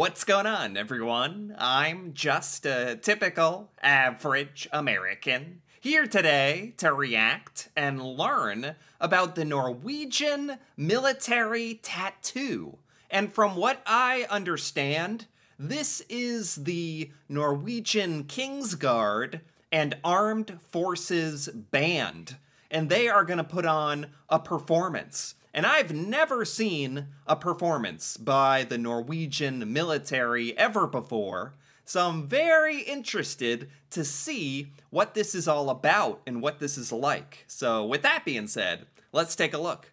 What's going on, everyone? I'm just a typical, average American here today to react and learn about the Norwegian military tattoo. And from what I understand, this is the Norwegian Kingsguard and Armed Forces Band. And they are going to put on a performance. And I've never seen a performance by the Norwegian military ever before. So I'm very interested to see what this is all about and what this is like. So, with that being said, let's take a look.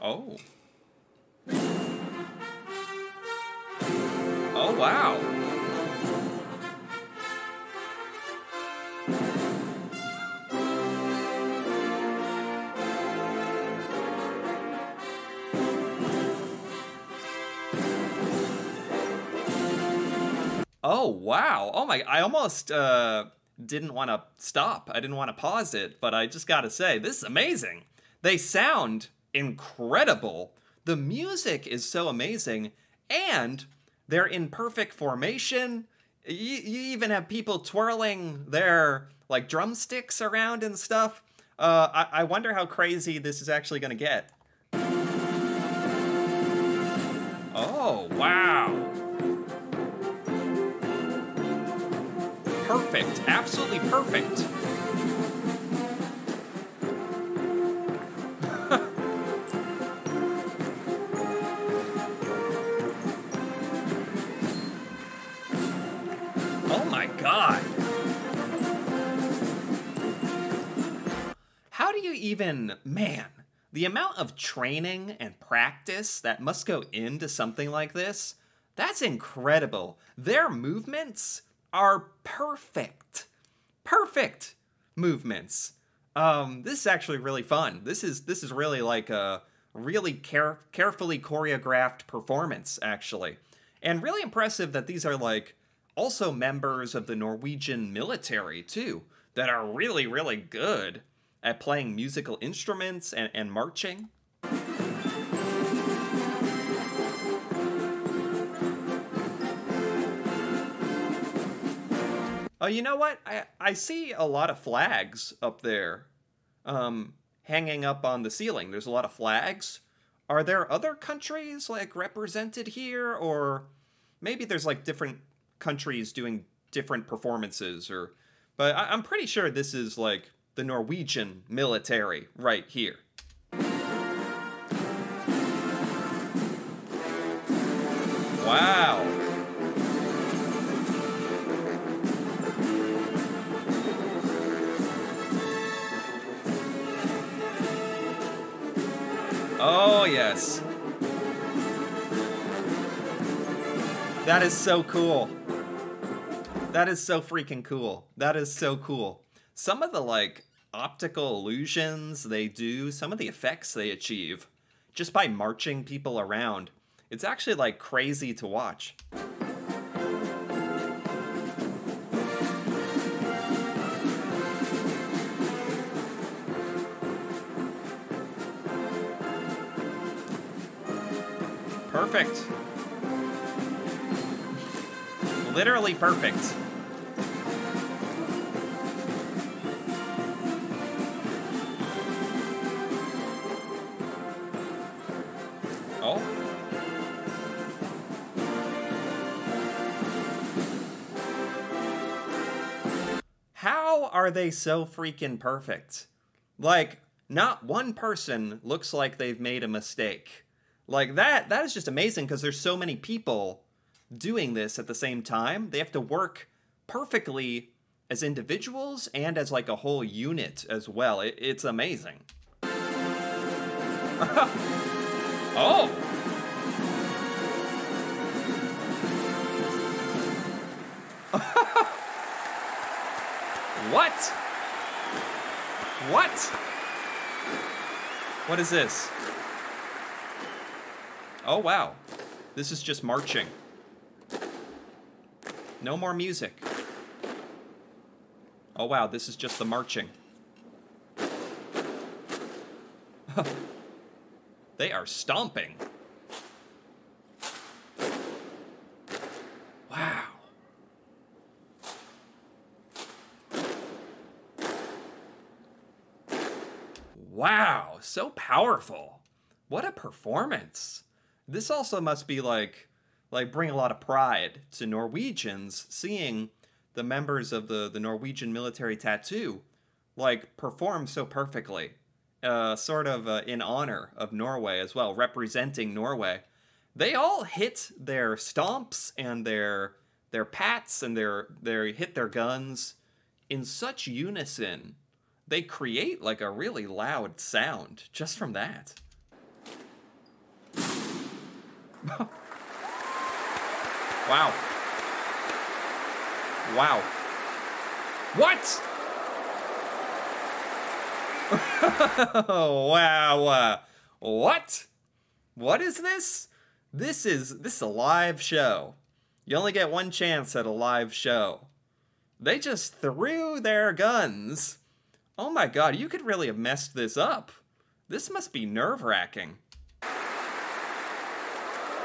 Oh. Oh, wow. Oh, wow. Oh my, I almost uh, didn't want to stop. I didn't want to pause it, but I just got to say, this is amazing. They sound incredible. The music is so amazing, and they're in perfect formation. You, you even have people twirling their like drumsticks around and stuff. Uh, I, I wonder how crazy this is actually going to get. Oh, wow. Perfect. Absolutely perfect. oh my god. How do you even, man, the amount of training and practice that must go into something like this, that's incredible. Their movements are perfect. Perfect movements. Um, this is actually really fun. This is this is really like a really care- carefully choreographed performance, actually, and really impressive that these are like also members of the Norwegian military too, that are really really good at playing musical instruments and, and marching. Oh, you know what? I, I see a lot of flags up there um, hanging up on the ceiling. There's a lot of flags. Are there other countries like represented here? Or maybe there's like different countries doing different performances or but I, I'm pretty sure this is like the Norwegian military right here. Wow. Oh, yes. That is so cool. That is so freaking cool. That is so cool. Some of the, like, optical illusions they do, some of the effects they achieve, just by marching people around, it's actually, like, crazy to watch. Perfect. Literally perfect. Oh. How are they so freaking perfect? Like, not one person looks like they've made a mistake. Like that that is just amazing because there's so many people doing this at the same time. They have to work perfectly as individuals and as like a whole unit as well. It, it's amazing. oh. what? What? What is this? Oh, wow. This is just marching. No more music. Oh, wow, this is just the marching. They are stomping. Wow. Wow, so powerful. What a performance. This also must be like like bring a lot of pride to Norwegians seeing the members of the the Norwegian military tattoo like perform so perfectly. Uh, sort of uh, in honor of Norway as well, representing Norway. They all hit their stomps and their their pats and their they hit their guns in such unison. They create like a really loud sound just from that. wow. Wow. What? wow. Uh, what? What is this? This is this is a live show. You only get one chance at a live show. They just threw their guns. Oh my god, you could really have messed this up. This must be nerve-wracking.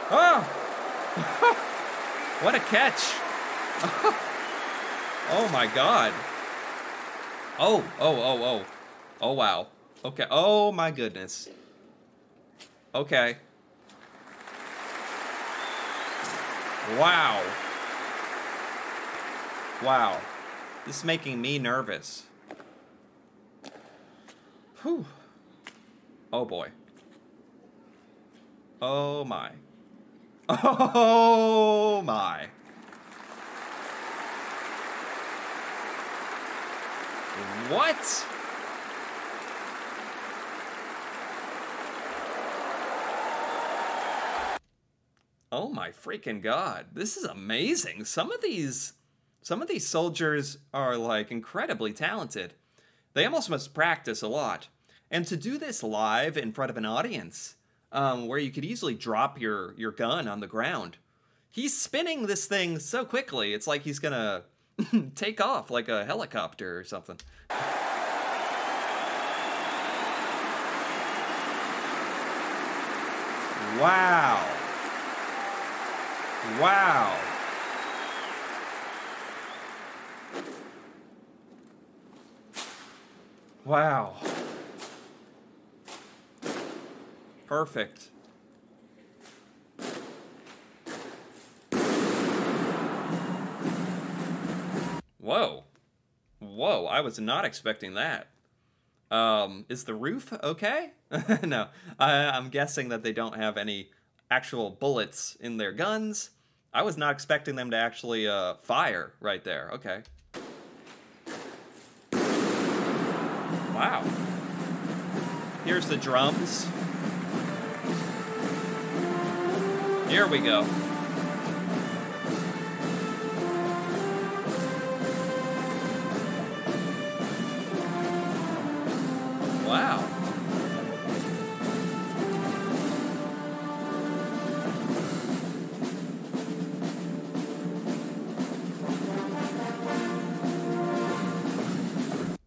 Oh! what a catch! oh my god. Oh, oh, oh, oh. Oh, wow. Okay. Oh, my goodness. Okay. Wow. Wow. This is making me nervous. Whew. Oh, boy. Oh, my. Oh, my. What? Oh my freaking god. This is amazing. Some of these some of these soldiers are like incredibly talented. They almost must practice a lot. And to do this live in front of an audience, um, where you could easily drop your, your gun on the ground, he's spinning this thing so quickly, it's like he's gonna take off like a helicopter or something. Wow. Wow. Wow. Perfect. Whoa. Whoa, I was not expecting that. Um, is the roof okay? no, I, I'm guessing that they don't have any actual bullets in their guns. I was not expecting them to actually uh, fire right there. Okay. Wow. Here's the drums. Here we go. Wow.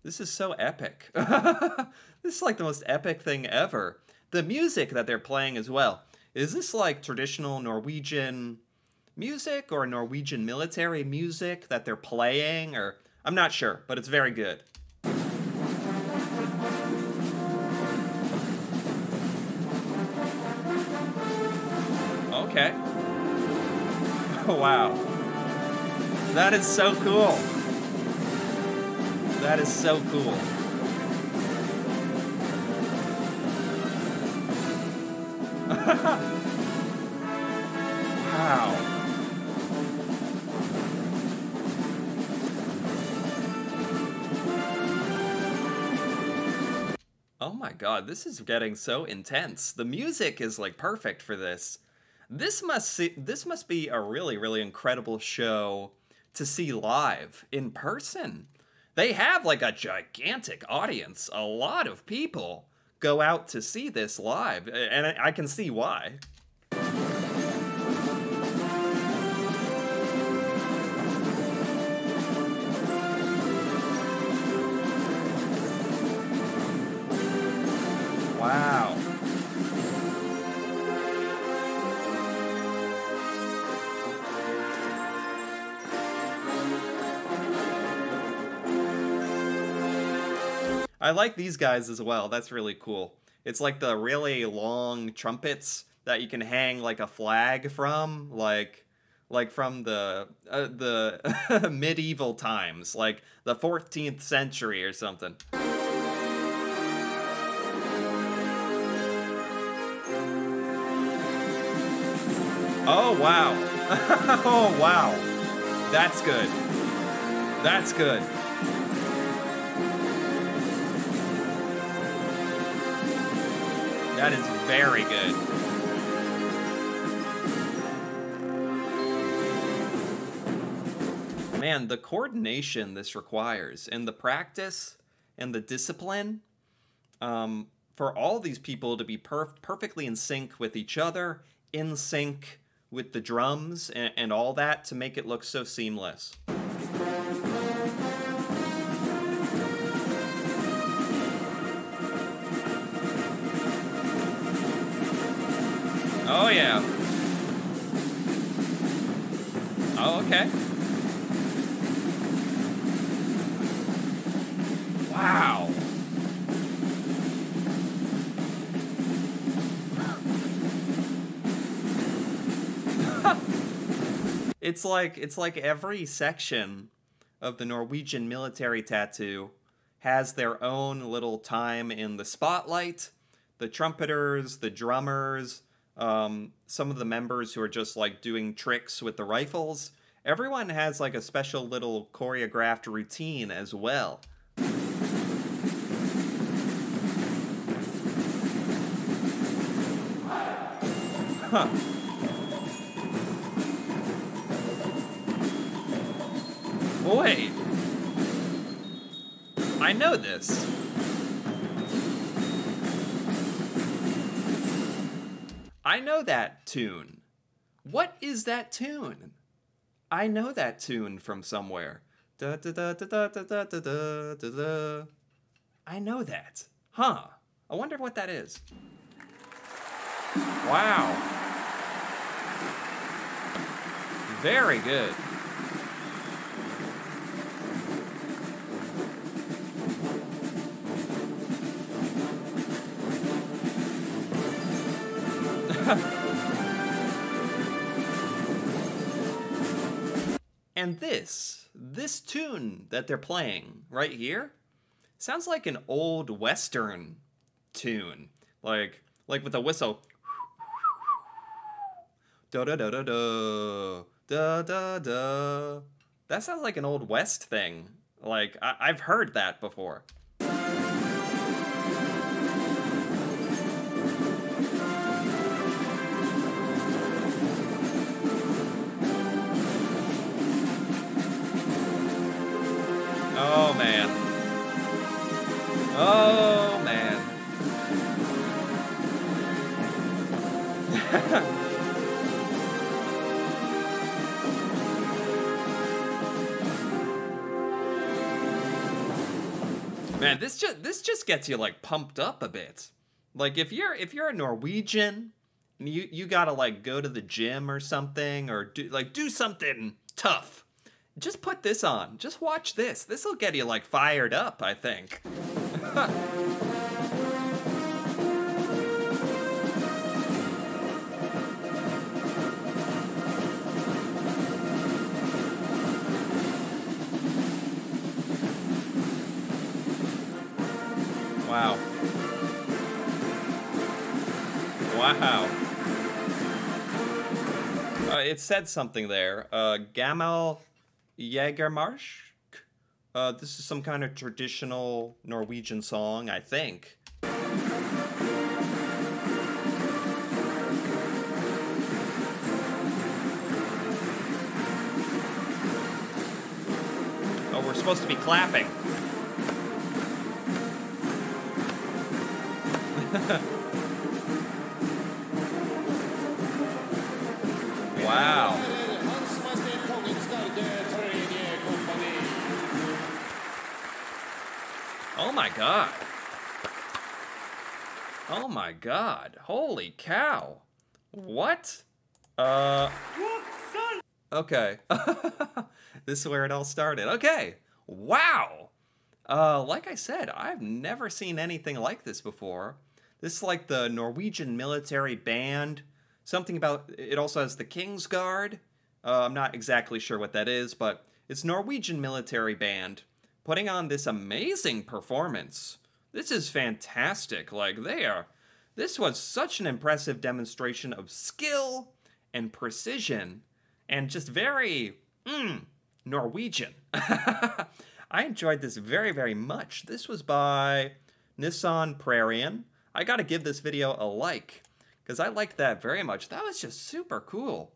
This is so epic. this is like the most epic thing ever. The music that they're playing as well. Is this like traditional Norwegian music or Norwegian military music that they're playing or I'm not sure, but it's very good. Okay. Oh, wow. That is so cool. That is so cool. Wow. Oh my god, this is getting so intense. The music is like perfect for this. This must see, this must be a really really incredible show to see live in person they have like a gigantic audience. A lot of people go out to see this live, and I can see why. I like these guys as well. That's really cool. It's like the really long trumpets that you can hang like a flag from, like like from the uh, the medieval times, like the 14th century or something. Oh wow. oh wow. That's good. That's good. That is very good. Man, the coordination this requires and the practice and the discipline um, for all these people to be perf- perfectly in sync with each other, in sync with the drums and, and all that to make it look so seamless. Oh, yeah. Oh, okay. Wow. it's like it's like every section of the Norwegian military tattoo has their own little time in the spotlight. The trumpeters, the drummers, um, some of the members who are just like doing tricks with the rifles. Everyone has like a special little choreographed routine as well. Huh. Wait. I know this. I know that tune. What is that tune? I know that tune from somewhere. I know that. Huh. I wonder what that is. Wow. Very good. And this, this tune that they're playing right here, sounds like an old western tune. Like like with a whistle. Da da da da da da da da. That sounds like an old west thing. Like I- I've heard that before. Man, this just this just gets you like pumped up a bit. Like if you're if you're a Norwegian, and you you gotta like go to the gym or something or do like do something tough. Just put this on. Just watch this. This will get you like fired up. I think. Wow. Wow. Uh, it said something there. Uh, Gammel Jegermarsj. Uh, this is some kind of traditional Norwegian song, I think. Oh, we're supposed to be clapping. Wow. Oh my god. Oh my god. Holy cow. What? Uh. Okay. this is where it all started. Okay. Wow. Uh, like I said, I've never seen anything like this before. This is like the Norwegian military band. Something about it also has the King's Guard. Uh, I'm not exactly sure what that is, but it's Norwegian military band putting on this amazing performance. This is fantastic. Like they are this was such an impressive demonstration of skill and precision and just very mm, Norwegian. I enjoyed this very, very much. This was by Nissan Prarian. I gotta give this video a like because I liked that very much. That was just super cool.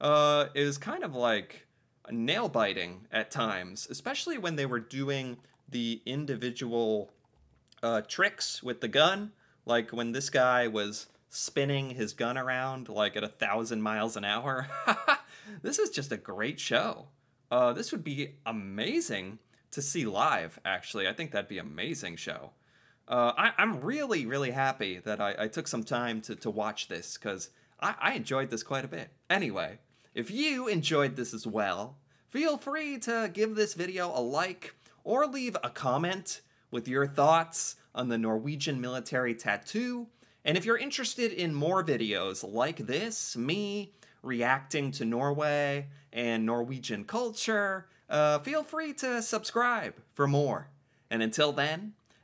Uh, it was kind of like nail biting at times, especially when they were doing the individual uh, tricks with the gun. Like when this guy was spinning his gun around like at a thousand miles an hour. this is just a great show. Uh, this would be amazing to see live, actually. I think that'd be amazing show. Uh, I, am really, really happy that I, I, took some time to, to watch this because I, I enjoyed this quite a bit. Anyway, if you enjoyed this as well, feel free to give this video a like or leave a comment with your thoughts on the Norwegian military tattoo. And if you're interested in more videos like this, me reacting to Norway and Norwegian culture, uh, feel free to subscribe for more. And until then,